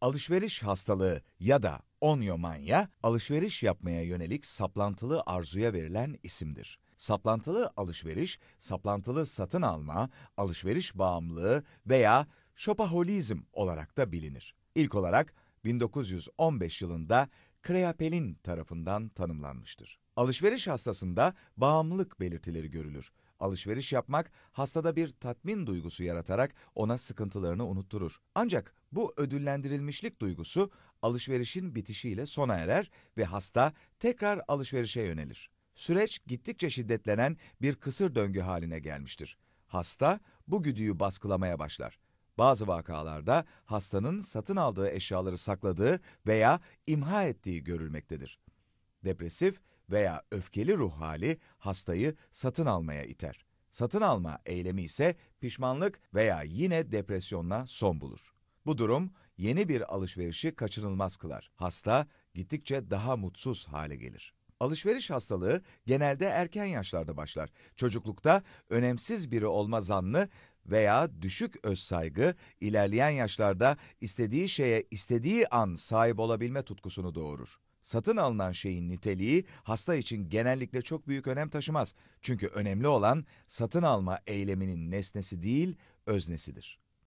Alışveriş hastalığı ya da onyomanya, alışveriş yapmaya yönelik saplantılı arzuya verilen isimdir. Saplantılı alışveriş, saplantılı satın alma, alışveriş bağımlılığı veya şopaholizm olarak da bilinir. İlk olarak 1915 yılında Kreapelin tarafından tanımlanmıştır. Alışveriş hastasında bağımlılık belirtileri görülür. Alışveriş yapmak hastada bir tatmin duygusu yaratarak ona sıkıntılarını unutturur. Ancak bu ödüllendirilmişlik duygusu alışverişin bitişiyle sona erer ve hasta tekrar alışverişe yönelir. Süreç gittikçe şiddetlenen bir kısır döngü haline gelmiştir. Hasta bu güdüyü baskılamaya başlar. Bazı vakalarda hastanın satın aldığı eşyaları sakladığı veya imha ettiği görülmektedir. Depresif veya öfkeli ruh hali hastayı satın almaya iter. Satın alma eylemi ise pişmanlık veya yine depresyonla son bulur. Bu durum yeni bir alışverişi kaçınılmaz kılar. Hasta gittikçe daha mutsuz hale gelir. Alışveriş hastalığı genelde erken yaşlarda başlar. Çocuklukta önemsiz biri olma zannı veya düşük özsaygı ilerleyen yaşlarda istediği şeye istediği an sahip olabilme tutkusunu doğurur. Satın alınan şeyin niteliği hasta için genellikle çok büyük önem taşımaz. Çünkü önemli olan satın alma eyleminin nesnesi değil, öznesidir.